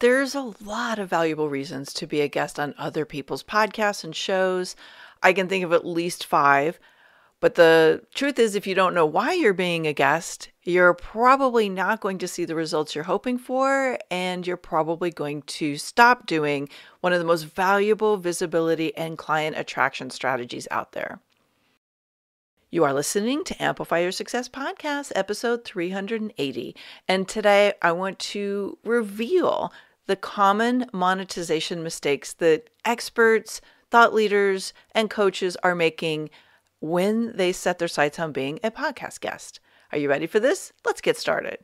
There's a lot of valuable reasons to be a guest on other people's podcasts and shows. I can think of at least five. But the truth is, if you don't know why you're being a guest, you're probably not going to see the results you're hoping for, and you're probably going to stop doing one of the most valuable visibility and client attraction strategies out there. You are listening to Amplify Your Success Podcast, episode 380. And today I want to reveal the common monetization mistakes that experts, thought leaders, and coaches are making when they set their sights on being a podcast guest. Are you ready for this? Let's get started.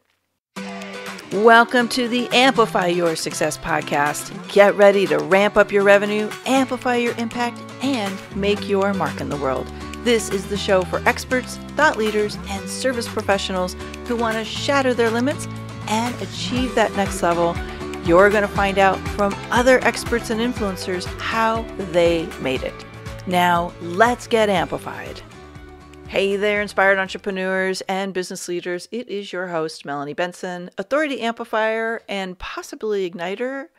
Welcome to the Amplify Your Success podcast. Get ready to ramp up your revenue, amplify your impact, and make your mark in the world. This is the show for experts, thought leaders, and service professionals who want to shatter their limits and achieve that next level. You're going to find out from other experts and influencers how they made it. Now, let's get amplified. Hey there, inspired entrepreneurs and business leaders. It is your host, Melanie Benson, authority amplifier and possibly igniter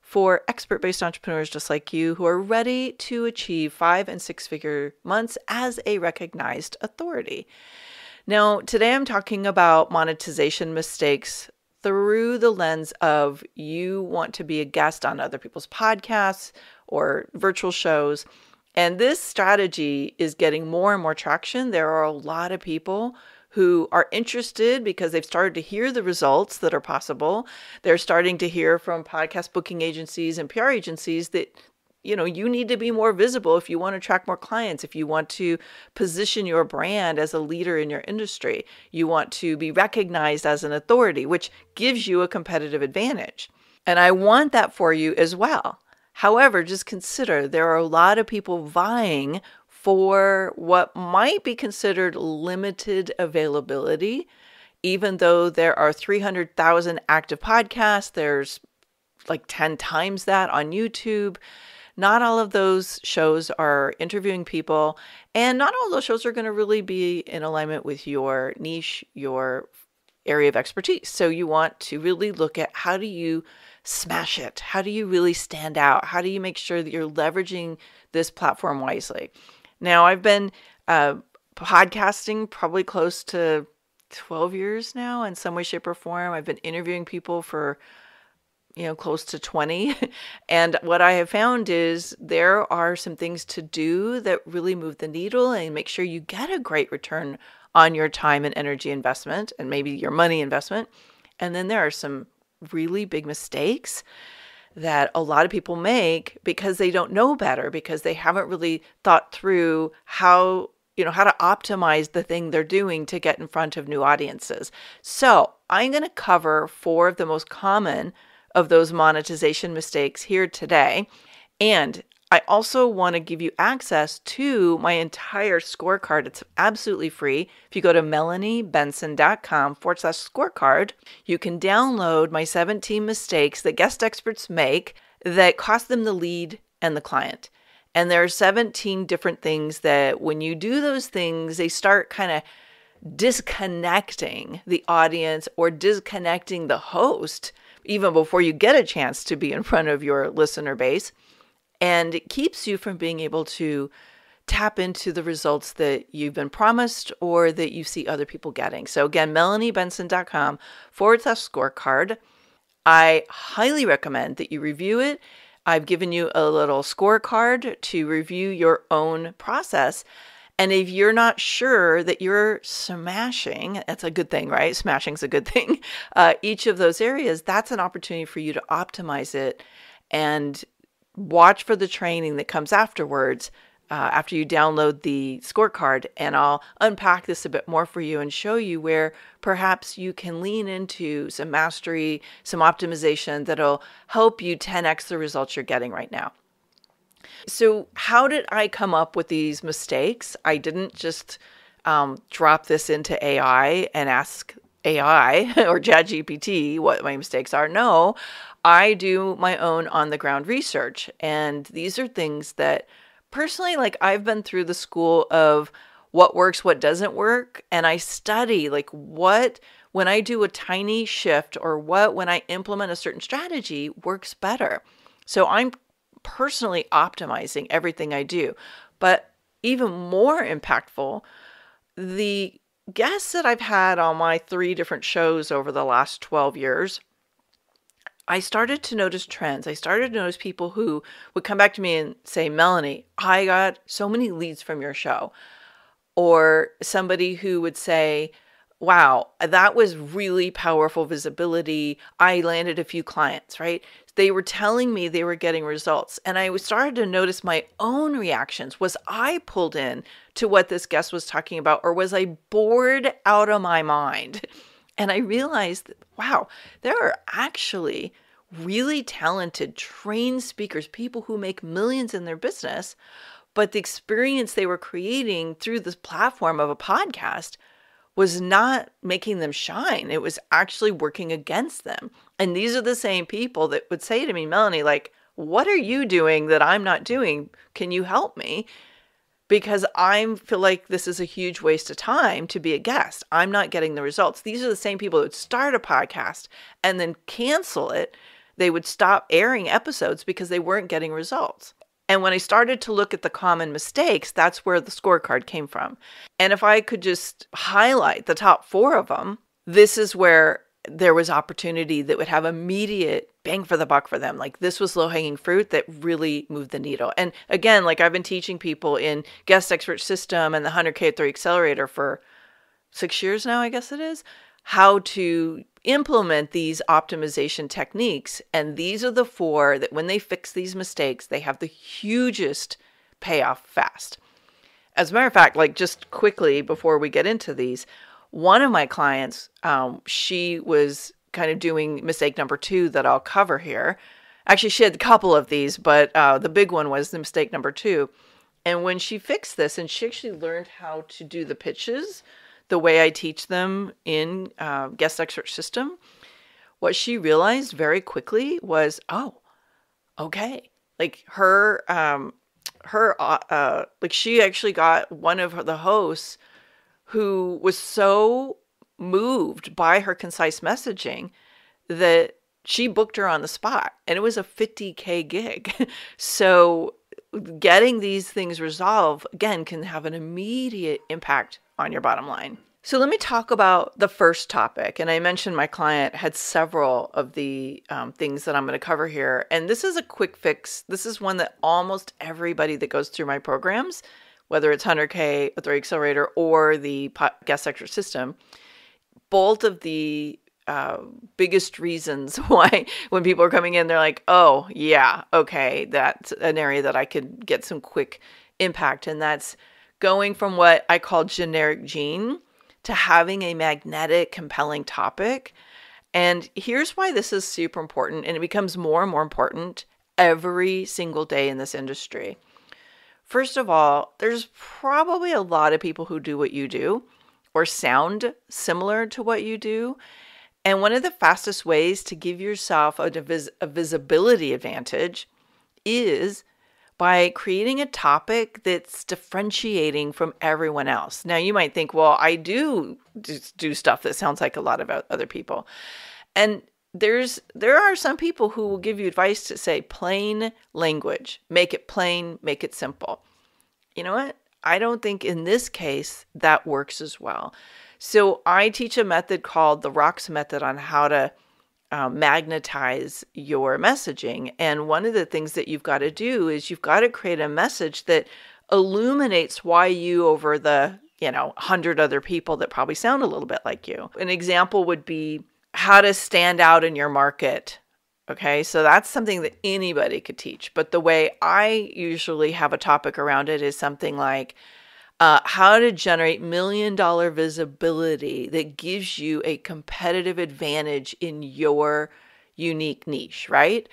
for expert based entrepreneurs just like you who are ready to achieve five and six figure months as a recognized authority. Now, today I'm talking about monetization mistakes through the lens of you want to be a guest on other people's podcasts or virtual shows and this strategy is getting more and more traction. There are a lot of people who are interested because they've started to hear the results that are possible. They're starting to hear from podcast booking agencies and PR agencies that you know you need to be more visible if you want to attract more clients if you want to position your brand as a leader in your industry you want to be recognized as an authority which gives you a competitive advantage and i want that for you as well However, just consider there are a lot of people vying for what might be considered limited availability. Even though there are 300,000 active podcasts, there's like 10 times that on YouTube. Not all of those shows are interviewing people, and not all those shows are going to really be in alignment with your niche, your area of expertise. So you want to really look at how do you smash it? How do you really stand out? How do you make sure that you're leveraging this platform wisely? Now, I've been uh, podcasting probably close to 12 years now in some way, shape, or form. I've been interviewing people for you know close to 20 and what i have found is there are some things to do that really move the needle and make sure you get a great return on your time and energy investment and maybe your money investment and then there are some really big mistakes that a lot of people make because they don't know better because they haven't really thought through how you know how to optimize the thing they're doing to get in front of new audiences. So, I'm going to cover four of the most common of those monetization mistakes here today. And I also want to give you access to my entire scorecard. It's absolutely free. If you go to melaniebenson.com forward slash scorecard, you can download my 17 mistakes that guest experts make that cost them the lead and the client. And there are 17 different things that when you do those things, they start kind of disconnecting the audience or disconnecting the host even before you get a chance to be in front of your listener base and it keeps you from being able to tap into the results that you've been promised or that you see other people getting. So, again, melaniebenson.com forward slash scorecard. I highly recommend that you review it. I've given you a little scorecard to review your own process. And if you're not sure that you're smashing, that's a good thing, right? Smashing's a good thing. Uh, each of those areas, that's an opportunity for you to optimize it and watch for the training that comes afterwards uh, after you download the scorecard and I'll unpack this a bit more for you and show you where perhaps you can lean into some mastery, some optimization that'll help you 10x the results you're getting right now. So, how did I come up with these mistakes? I didn't just um, drop this into AI and ask AI or ChatGPT what my mistakes are. No, I do my own on the ground research. And these are things that personally, like I've been through the school of what works, what doesn't work. And I study like what when I do a tiny shift or what when I implement a certain strategy works better. So I'm personally optimizing everything I do. But even more impactful, the guests that I've had on my three different shows over the last 12 years, I started to notice trends. I started to notice people who would come back to me and say, Melanie, I got so many leads from your show. Or somebody who would say, wow, that was really powerful visibility. I landed a few clients, right? They were telling me they were getting results. And I started to notice my own reactions. Was I pulled in to what this guest was talking about, or was I bored out of my mind? And I realized, wow, there are actually really talented, trained speakers, people who make millions in their business, but the experience they were creating through this platform of a podcast was not making them shine. It was actually working against them. And these are the same people that would say to me, Melanie, like, what are you doing that I'm not doing? Can you help me? Because I feel like this is a huge waste of time to be a guest. I'm not getting the results. These are the same people that would start a podcast and then cancel it. They would stop airing episodes because they weren't getting results. And when I started to look at the common mistakes, that's where the scorecard came from. And if I could just highlight the top four of them, this is where there was opportunity that would have immediate bang for the buck for them. Like this was low hanging fruit that really moved the needle. And again, like I've been teaching people in guest expert system and the 100K 3 accelerator for six years now, I guess it is, how to implement these optimization techniques. And these are the four that when they fix these mistakes, they have the hugest payoff fast. As a matter of fact, like just quickly before we get into these, one of my clients, um, she was kind of doing mistake number two that I'll cover here. Actually, she had a couple of these, but uh, the big one was the mistake number two. And when she fixed this and she actually learned how to do the pitches the way I teach them in uh, guest expert system, what she realized very quickly was, oh, okay, like her, um, her, uh, uh, like she actually got one of the hosts who was so moved by her concise messaging that she booked her on the spot and it was a 50k gig. So getting these things resolved again can have an immediate impact on your bottom line. So let me talk about the first topic. And I mentioned my client had several of the um, things that I'm going to cover here. And this is a quick fix. This is one that almost everybody that goes through my programs, whether it's 100K, the Accelerator, or the guest expert system, both of the uh, biggest reasons why when people are coming in, they're like, oh, yeah, okay, that's an area that I could get some quick impact. And that's going from what I call generic gene to having a magnetic, compelling topic. And here's why this is super important, and it becomes more and more important every single day in this industry. First of all, there's probably a lot of people who do what you do or sound similar to what you do. And one of the fastest ways to give yourself a, vis- a visibility advantage is by creating a topic that's differentiating from everyone else. Now, you might think, well, I do do stuff that sounds like a lot of other people. And there's there are some people who will give you advice to say plain language, make it plain, make it simple. You know what? I don't think in this case that works as well. So I teach a method called the rocks method on how to uh, magnetize your messaging. And one of the things that you've got to do is you've got to create a message that illuminates why you over the you know 100 other people that probably sound a little bit like you. An example would be how to stand out in your market. Okay, so that's something that anybody could teach. But the way I usually have a topic around it is something like uh, how to generate million dollar visibility that gives you a competitive advantage in your unique niche, right?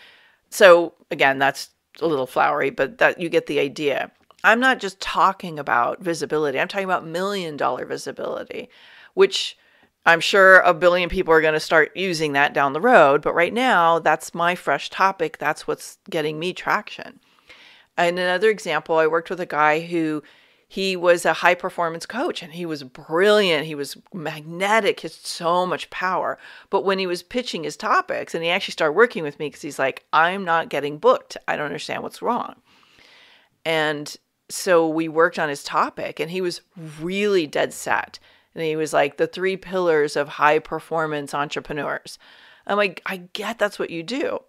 So again, that's a little flowery, but that you get the idea. I'm not just talking about visibility. I'm talking about million dollar visibility, which I'm sure a billion people are going to start using that down the road. But right now, that's my fresh topic. That's what's getting me traction. And another example, I worked with a guy who he was a high performance coach and he was brilliant. He was magnetic. He had so much power. But when he was pitching his topics, and he actually started working with me because he's like, I'm not getting booked. I don't understand what's wrong. And so we worked on his topic, and he was really dead set. And he was like, the three pillars of high performance entrepreneurs. I'm like, I get that's what you do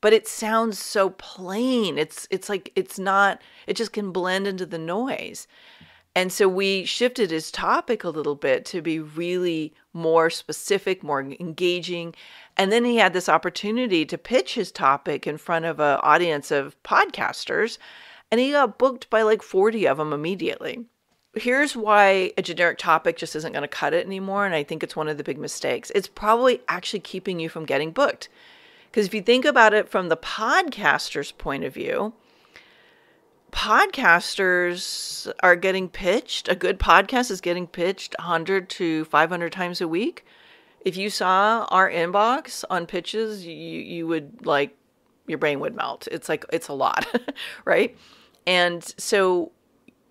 but it sounds so plain. It's it's like it's not it just can blend into the noise. And so we shifted his topic a little bit to be really more specific, more engaging. And then he had this opportunity to pitch his topic in front of an audience of podcasters, and he got booked by like 40 of them immediately. Here's why a generic topic just isn't going to cut it anymore. And I think it's one of the big mistakes. It's probably actually keeping you from getting booked because if you think about it from the podcaster's point of view, podcasters are getting pitched. A good podcast is getting pitched 100 to 500 times a week. If you saw our inbox on pitches, you, you would like, your brain would melt. It's like, it's a lot, right? And so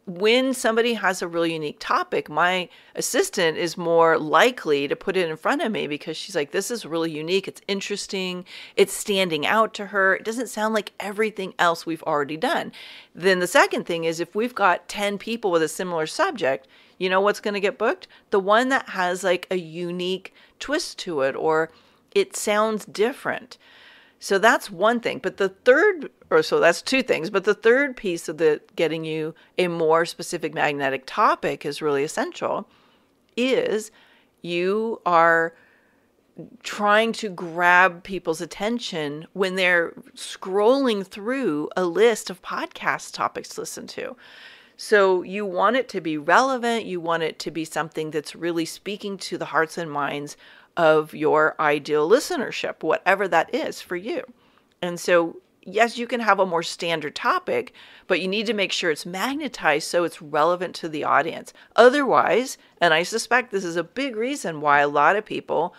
when somebody has a really unique topic, my assistant is more likely to put it in front of me because she's like, this is really unique. It's interesting. It's standing out to her. It doesn't sound like everything else we've already done. Then the second thing is if we've got 10 people with a similar subject, you know what's going to get booked? The one that has like a unique twist to it or it sounds different. So that's one thing. But the third, so that's two things. But the third piece of the getting you a more specific magnetic topic is really essential. Is you are trying to grab people's attention when they're scrolling through a list of podcast topics to listen to. So you want it to be relevant, you want it to be something that's really speaking to the hearts and minds of your ideal listenership, whatever that is for you. And so, yes, you can have a more standard topic, but you need to make sure it's magnetized so it's relevant to the audience. Otherwise, and I suspect this is a big reason why a lot of people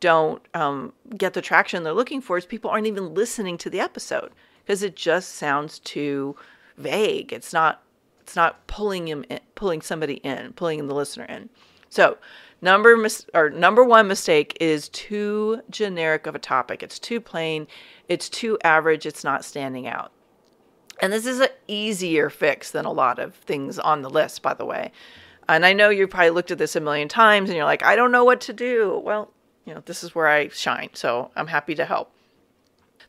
don't um, get the traction they're looking for, is people aren't even listening to the episode because it just sounds too vague. It's not. It's not pulling him, in, pulling somebody in, pulling the listener in. So, Number mis- or number one mistake is too generic of a topic. It's too plain. It's too average. It's not standing out. And this is an easier fix than a lot of things on the list, by the way. And I know you probably looked at this a million times and you're like, I don't know what to do. Well, you know, this is where I shine. So I'm happy to help.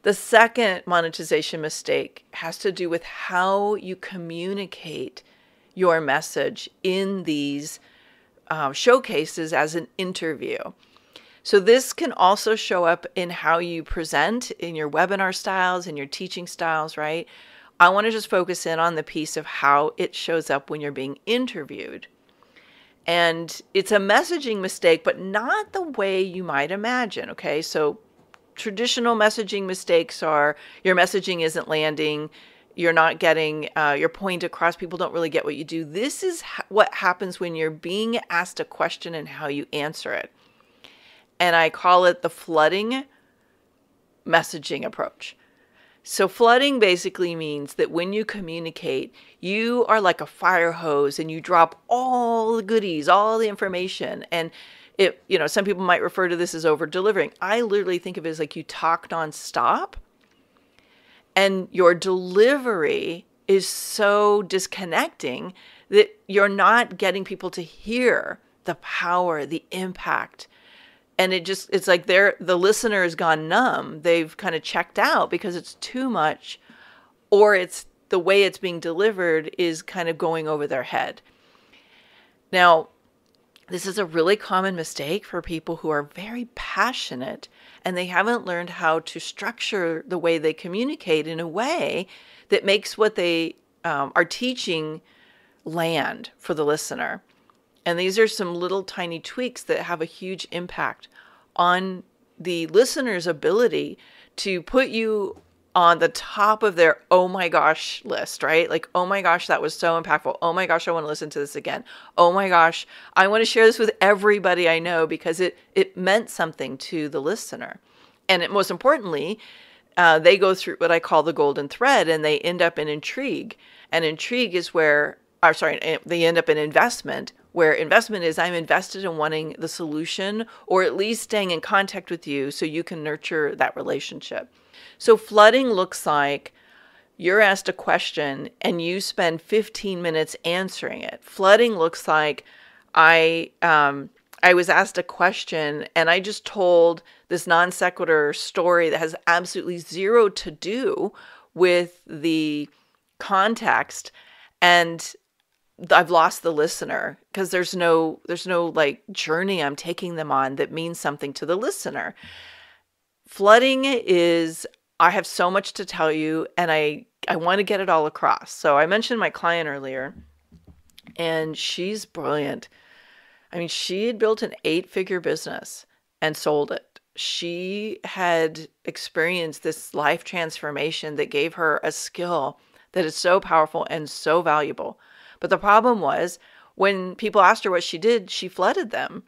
The second monetization mistake has to do with how you communicate your message in these um, showcases as an interview. So, this can also show up in how you present in your webinar styles and your teaching styles, right? I want to just focus in on the piece of how it shows up when you're being interviewed. And it's a messaging mistake, but not the way you might imagine, okay? So, traditional messaging mistakes are your messaging isn't landing, you're not getting uh, your point across. People don't really get what you do. This is ha- what happens when you're being asked a question and how you answer it. And I call it the flooding messaging approach. So, flooding basically means that when you communicate, you are like a fire hose and you drop all the goodies, all the information. And it, you know, some people might refer to this as over delivering. I literally think of it as like you talk nonstop and your delivery is so disconnecting that you're not getting people to hear the power, the impact. And it just it's like they're the listener has gone numb. They've kind of checked out because it's too much or it's the way it's being delivered is kind of going over their head. Now, this is a really common mistake for people who are very passionate and they haven't learned how to structure the way they communicate in a way that makes what they um, are teaching land for the listener. And these are some little tiny tweaks that have a huge impact on the listener's ability to put you on the top of their oh my gosh list, right? Like, oh my gosh, that was so impactful. Oh my gosh, I want to listen to this again. Oh my gosh, I want to share this with everybody I know because it it meant something to the listener. And it, most importantly, uh, they go through what I call the golden thread and they end up in intrigue. And intrigue is where or sorry, eh, they end up in investment, where investment is I'm invested in wanting the solution or at least staying in contact with you so you can nurture that relationship. So flooding looks like you're asked a question and you spend 15 minutes answering it. Flooding looks like I um, I was asked a question and I just told this non sequitur story that has absolutely zero to do with the context and I've lost the listener because there's no there's no like journey I'm taking them on that means something to the listener. Flooding is I have so much to tell you and I I want to get it all across. So I mentioned my client earlier and she's brilliant. I mean, she had built an eight figure business and sold it. She had experienced this life transformation that gave her a skill that is so powerful and so valuable. But the problem was when people asked her what she did, she flooded them.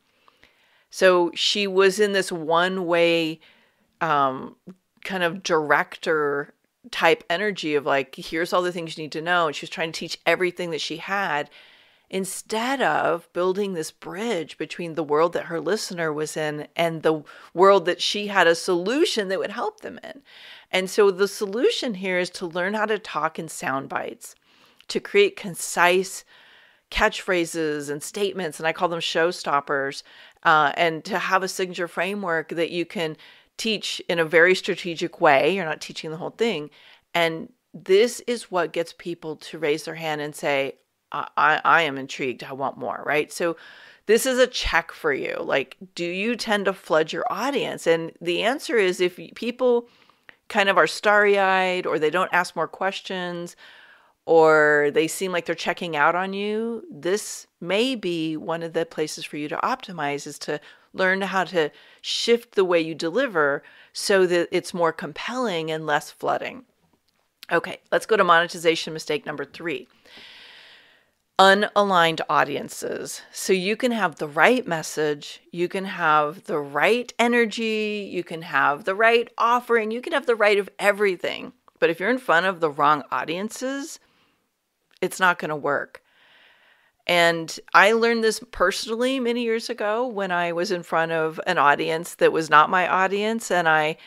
So she was in this one way um, kind of director type energy of like, here's all the things you need to know. And she was trying to teach everything that she had instead of building this bridge between the world that her listener was in and the world that she had a solution that would help them in. And so the solution here is to learn how to talk in sound bites, to create concise catchphrases and statements, and I call them showstoppers, uh, and to have a signature framework that you can teach in a very strategic way. You're not teaching the whole thing. And this is what gets people to raise their hand and say, I, I am intrigued. I want more, right? So this is a check for you. Like, do you tend to flood your audience? And the answer is if people kind of are starry eyed or they don't ask more questions or they seem like they're checking out on you, this may be one of the places for you to optimize is to learn how to shift the way you deliver so that it's more compelling and less flooding. Okay, let's go to monetization mistake number three unaligned audiences. So you can have the right message, you can have the right energy, you can have the right offering, you can have the right of everything. But if you're in front of the wrong audiences, it's not going to work. And I learned this personally many years ago when I was in front of an audience that was not my audience and I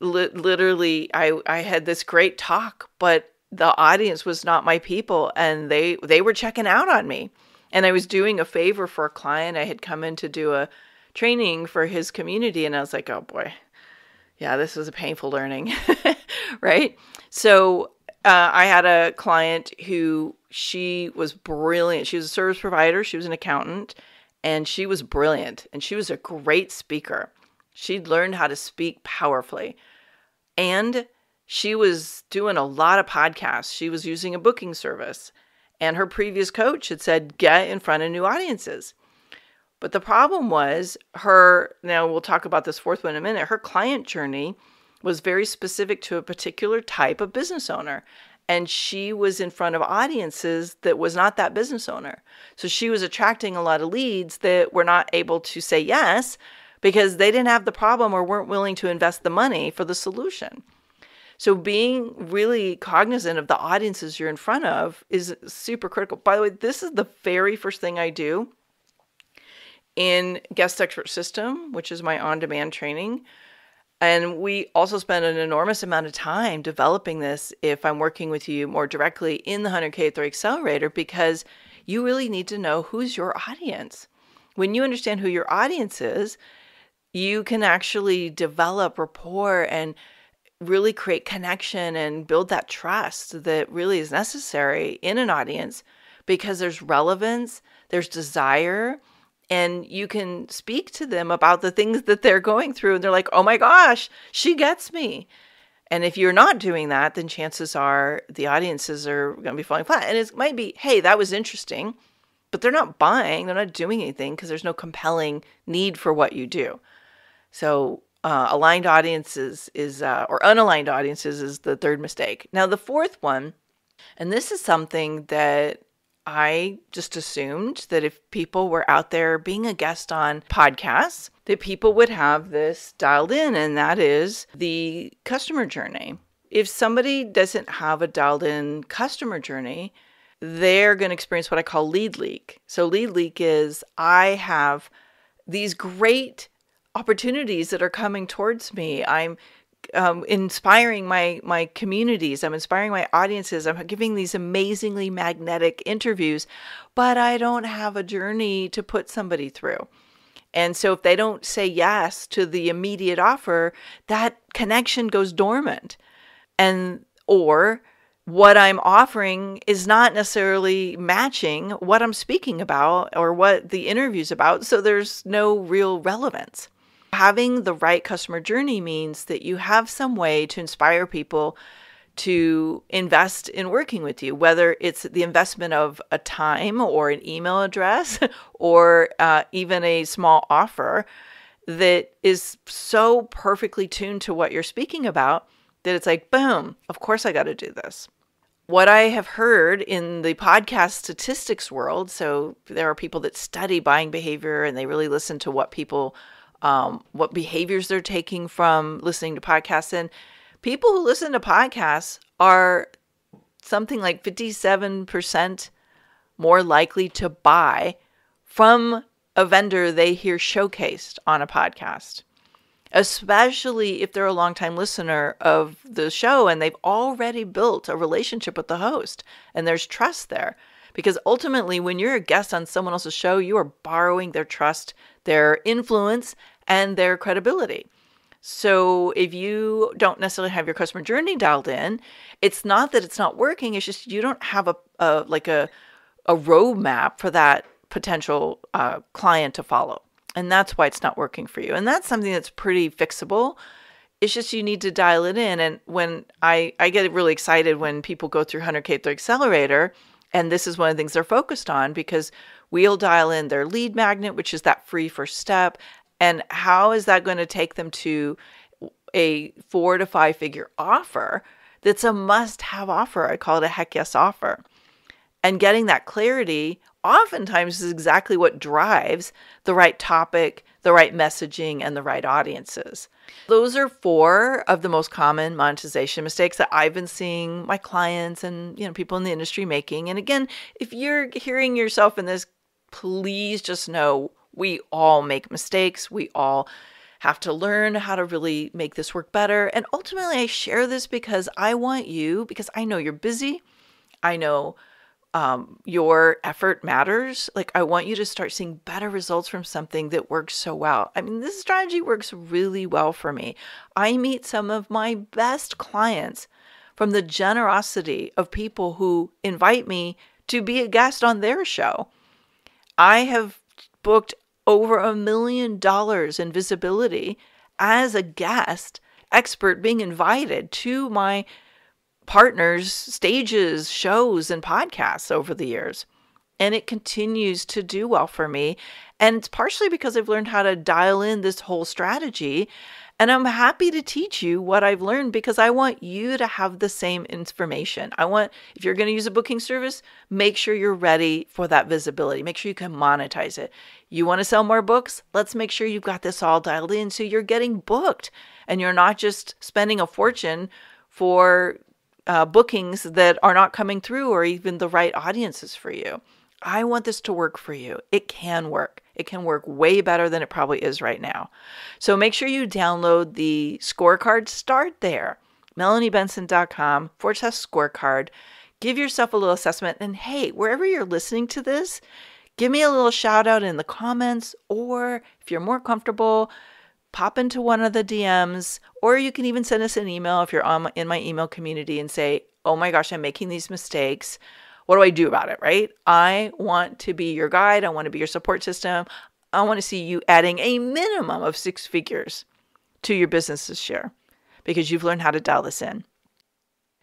li- literally I I had this great talk but the audience was not my people and they they were checking out on me. And i was doing a favor for a client. I had come in to do a training for his community and i was like oh boy. Yeah this was a painful learning. Right? So uh, i had a client who she was brilliant she was a service provider she was an accountant and she was brilliant and she was a great speaker she'd learned how to speak powerfully and she was doing a lot of podcasts. She was using a booking service. And her previous coach had said, get in front of new audiences. But the problem was her, now we'll talk about this fourth one in a minute, her client journey was very specific to a particular type of business owner. And she was in front of audiences that was not that business owner. So she was attracting a lot of leads that were not able to say yes because they didn't have the problem or weren't willing to invest the money for the solution. So being really cognizant of the audiences you're in front of is super critical. By the way, this is the very first thing I do in Guest Expert System, which is my on-demand training. And we also spend an enormous amount of time developing this if I'm working with you more directly in the 100K Authority Accelerator because you really need to know who's your audience. When you understand who your audience is, you can actually develop rapport and really create connection and build that trust that really is necessary in an audience because there's relevance, there's desire, and you can speak to them about the things that they're going through. And they're like, oh my gosh, she gets me. And if you're not doing that, then chances are the audiences are going to be falling flat. And it might be, hey, that was interesting, but they're not buying, they're not doing anything because there's no compelling need for what you do. So uh, aligned audiences is uh, or unaligned audiences is the third mistake. Now the fourth one, and this is something that I just assumed that if people were out there being a guest on podcasts, that people would have this dialed in, and that is the customer journey. If somebody doesn't have a dialed in customer journey, they're going to experience what I call lead leak. So, lead leak is I have these great opportunities that are coming towards me. I'm um, inspiring my my communities. I'm inspiring my audiences. I'm giving these amazingly magnetic interviews, but I don't have a journey to put somebody through. And so if they don't say yes to the immediate offer, that connection goes dormant. And or what I'm offering is not necessarily matching what I'm speaking about or what the interview's about. So there's no real relevance. Having the right customer journey means that you have some way to inspire people to invest in working with you, whether it's the investment of a time or an email address or uh, even a small offer that is so perfectly tuned to what you're speaking about that it's like, boom, of course I got to do this. What I have heard in the podcast statistics world, so there are people that study buying behavior and they really listen to what people, um, what behaviors they're taking from listening to podcasts. And people who listen to podcasts are something like 57% more likely to buy from a vendor they hear showcased on a podcast especially if they're a longtime listener of the show and they've already built a relationship with the host and there's trust there. Because ultimately, when you're a guest on someone else's show, you are borrowing their trust, their influence, and their credibility. So if you don't necessarily have your customer journey dialed in, it's not that it's not working. It's just you don't have a, a like a a roadmap for that potential uh, client to follow. And that's why it's not working for you. And that's something that's pretty fixable. It's just you need to dial it in. And when I, I get really excited when people go through 100K through Accelerator, and this is one of the things they're focused on because we'll dial in their lead magnet, which is that free first step. And how is that going to take them to a four to five figure offer that's a must have offer? I call it a heck yes offer. And getting that clarity oftentimes is exactly what drives the right topic, the right messaging, and the right audiences. Those are four of the most common monetization mistakes that I've been seeing my clients and you know people in the industry making. And again, if you're hearing yourself in this, please just know we all make mistakes. We all have to learn how to really make this work better. And ultimately, I share this because I want you, because I know you're busy. I know um, your effort matters. Like, I want you to start seeing better results from something that works so well. I mean, this strategy works really well for me. I meet some of my best clients from the generosity of people who invite me to be a guest on their show. I have booked over a million dollars in visibility as a guest expert being invited to my partners, stages, shows, and podcasts over the years. And it continues to do well for me. And it's partially because I've learned how to dial in this whole strategy. And I'm happy to teach you what I've learned because I want you to have the same information. I want, if you're going to use a booking service, make sure you're ready for that visibility. Make sure you can monetize it. You want to sell more books? Let's make sure you've got this all dialed in so you're getting booked and you're not just spending a fortune for uh, bookings that are not coming through or even the right audiences for you. I want this to work for you. It can work. It can work way better than it probably is right now. So make sure you download the scorecard. Start there. MelanieBenson.com forward slash scorecard. Give yourself a little assessment. And hey, wherever you're listening to this, give me a little shout out in the comments, or if you're more comfortable, pop into one of the DMs, or you can even send us an email if you're on in my email community and say, "Oh my gosh, I'm making these mistakes. What do I do about it?" Right? I want to be your guide. I want to be your support system. I want to see you adding a minimum of six figures to your business's share because you've learned how to dial this in.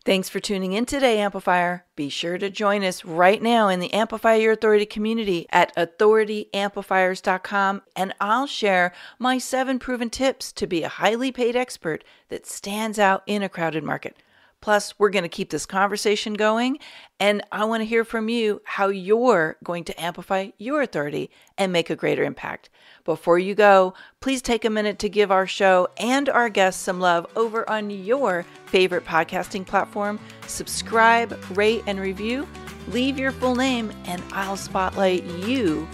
Thanks for tuning in today, Amplifier. Be sure to join us right now in the Amplify Your Authority community at authorityamplifiers.com, and I'll share my seven proven tips to be a highly paid expert that stands out in a crowded market. Plus, we're going to keep this conversation going, and I want to hear from you how you're going to amplify your authority and make a greater impact. Before you go, please take a minute to give our show and our guests some love over on your favorite podcasting platform. Subscribe, rate, and review Leave your full name and I'll spotlight you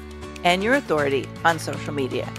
and your authority on social media.